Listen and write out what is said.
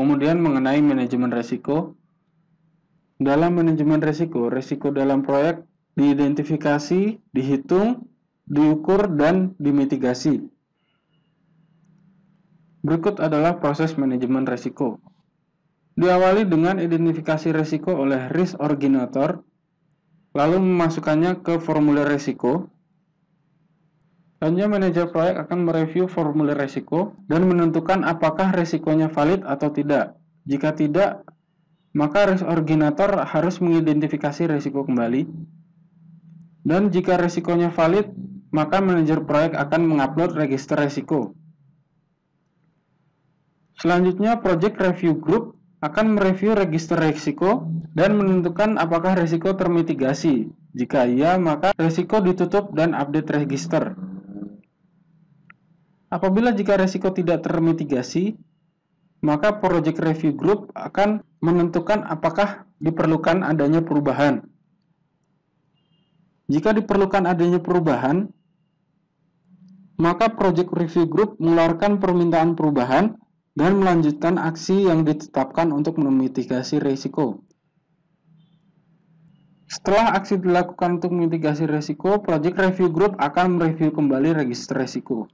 Kemudian mengenai manajemen resiko. Dalam manajemen resiko, resiko dalam proyek diidentifikasi, dihitung, diukur, dan dimitigasi. Berikut adalah proses manajemen resiko. Diawali dengan identifikasi resiko oleh risk originator, lalu memasukkannya ke formulir resiko. Selanjutnya manajer proyek akan mereview formulir resiko dan menentukan apakah resikonya valid atau tidak. Jika tidak, maka risk originator harus mengidentifikasi resiko kembali. Dan jika resikonya valid, maka manajer proyek akan mengupload register resiko. Selanjutnya, project review group akan mereview register resiko dan menentukan apakah resiko termitigasi. Jika iya, maka resiko ditutup dan update register. Apabila jika resiko tidak termitigasi, maka project review group akan menentukan apakah diperlukan adanya perubahan. Jika diperlukan adanya perubahan, maka project review group mengeluarkan permintaan perubahan dan melanjutkan aksi yang ditetapkan untuk memitigasi risiko. Setelah aksi dilakukan untuk memitigasi risiko, project review group akan mereview kembali register risiko.